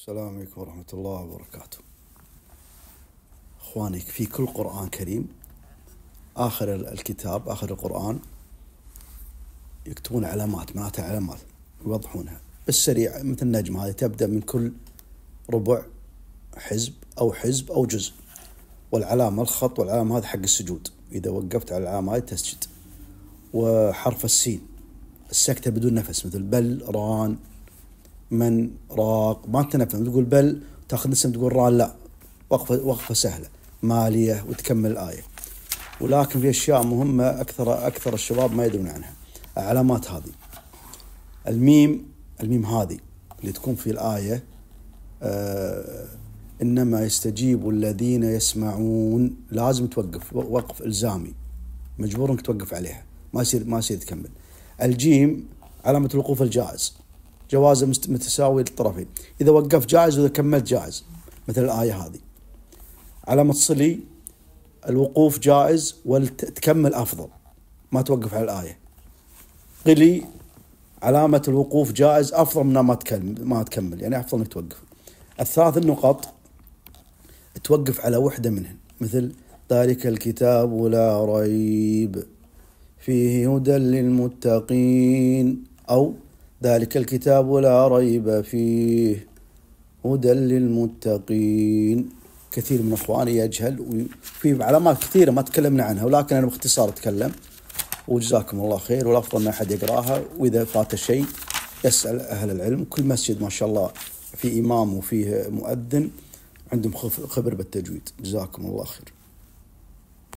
السلام عليكم ورحمة الله وبركاته. إخواني في كل قرآن كريم آخر الكتاب آخر القرآن يكتبون علامات معناتها علامات يوضحونها. بالسريع مثل النجمة هذه تبدأ من كل ربع حزب أو حزب أو جزء. والعلامة الخط والعلامة هذه حق السجود. إذا وقفت على العلامة هذه تسجد. وحرف السين السكتة بدون نفس مثل بل ران من راق. ما تنفس تقول بل تاخذ اسم تقول ران لا. وقفه وقفة سهلة. مالية وتكمل الايه ولكن في أشياء مهمة أكثر أكثر الشباب ما يدرون عنها. العلامات هذه. الميم الميم هذه اللي تكون في الآية آه إنما يستجيب الذين يسمعون. لازم توقف. وقف إلزامي. مجبور انك توقف عليها. ما يصير ما يصير تكمل. الجيم علامة الوقوف الجائز. جوازه متساوي للطرفين. إذا وقف جائز وإذا كملت جائز. مثل الآية هذه. علامة صلي الوقوف جائز وتكمل أفضل. ما توقف على الآية. قلي علامة الوقوف جائز أفضل من ما تكمل ما تكمل. يعني أفضل إنك توقف. الثلاث النقط توقف على وحدة منهن. مثل ذلك الكتاب لا ريب. فيه هدى للمتقين. أو ذلك الكتاب لا ريب فيه. هدى للمتقين. كثير من إخواني يجهل وفي علامات كثيرة ما تكلمنا عنها ولكن أنا باختصار أتكلم. وجزاكم الله خير والافضل ان احد يقرأها. وإذا فات شيء يسأل أهل العلم. كل مسجد ما شاء الله في إمام وفيه مؤذن عندهم خبر بالتجويد. جزاكم الله خير.